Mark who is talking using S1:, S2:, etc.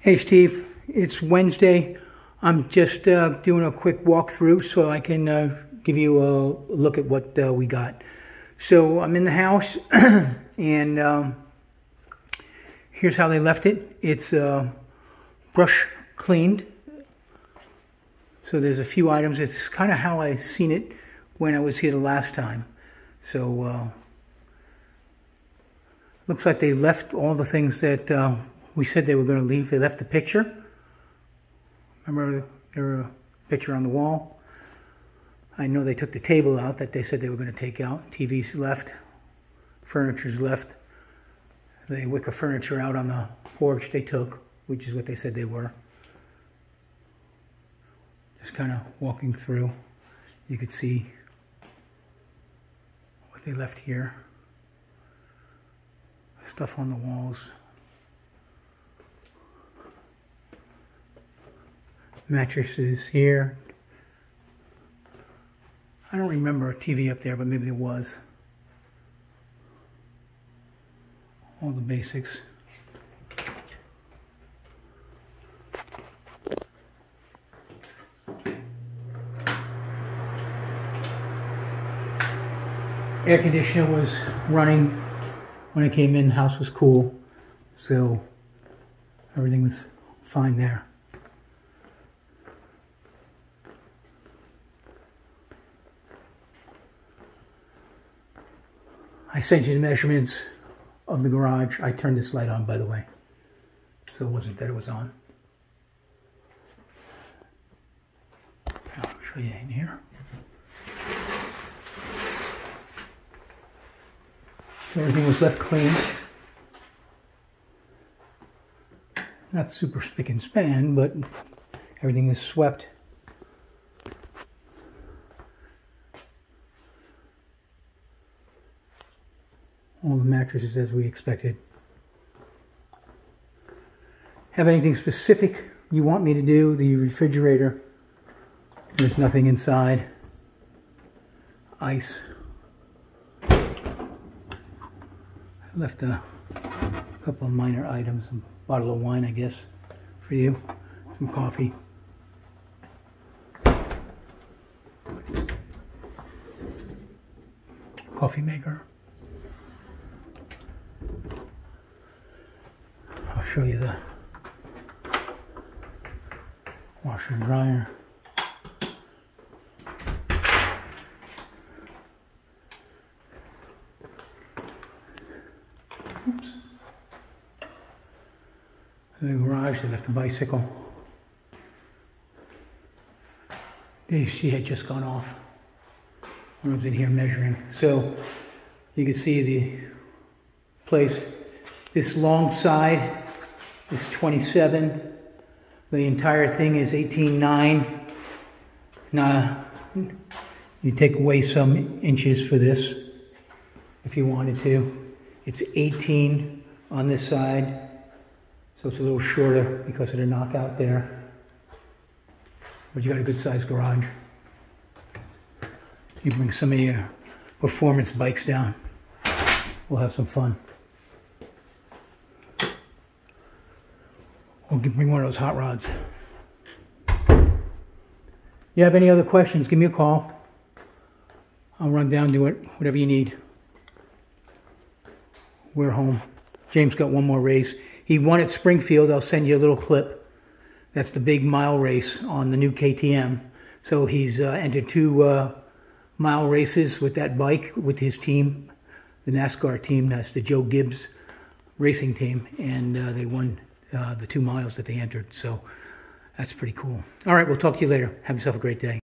S1: Hey Steve, it's Wednesday. I'm just uh, doing a quick walkthrough so I can uh, give you a look at what uh, we got. So I'm in the house and um, here's how they left it. It's uh, brush cleaned. So there's a few items. It's kind of how I seen it when I was here the last time. So uh, looks like they left all the things that uh, we said they were going to leave. They left the picture. Remember there were a picture on the wall? I know they took the table out that they said they were going to take out. TV's left. Furniture's left. The wicker furniture out on the porch they took, which is what they said they were. Just kind of walking through. You could see what they left here. Stuff on the walls. Mattresses here. I don't remember a TV up there, but maybe there was. All the basics. Air conditioner was running when I came in. House was cool, so everything was fine there. I sent you the measurements of the garage. I turned this light on, by the way. So it wasn't that it was on. I'll show you in here. So everything was left clean. Not super spick and span, but everything was swept all the mattresses as we expected. Have anything specific you want me to do? The refrigerator, there's nothing inside. Ice. I left a couple of minor items, a bottle of wine, I guess, for you, some coffee. Coffee maker. Show you the washer and dryer. Oops. The garage, they left the bicycle. She had just gone off when I was in here measuring. So you can see the place, this long side is 27. The entire thing is 18.9. Now, you take away some inches for this if you wanted to. It's 18 on this side, so it's a little shorter because of the knockout there. But you got a good sized garage. You bring some of your performance bikes down. We'll have some fun. We'll bring one of those hot rods. You have any other questions, give me a call. I'll run down to it, whatever you need. We're home. James got one more race. He won at Springfield. I'll send you a little clip. That's the big mile race on the new KTM. So he's uh, entered two uh, mile races with that bike with his team, the NASCAR team. That's the Joe Gibbs racing team. And uh, they won uh, the two miles that they entered. So that's pretty cool. All right, we'll talk to you later. Have yourself a great day.